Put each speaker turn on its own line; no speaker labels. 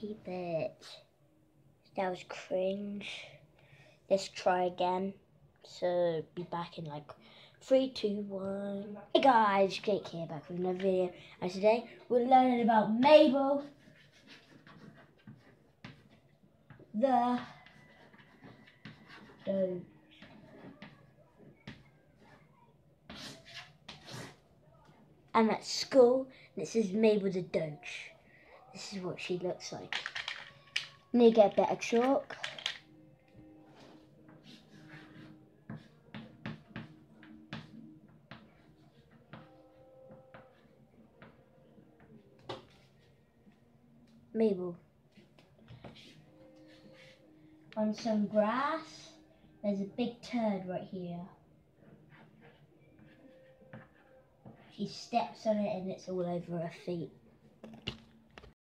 Peep it. That was cringe. Let's try again. So be back in like three, two, one. Hey guys, Jake here back with another video. And today we're learning about Mabel. The Doge. I'm at school. This is Mabel the Doge. This is what she looks like. Need to get a better chalk. Mabel. On some grass, there's a big turd right here. She steps on it and it's all over her feet.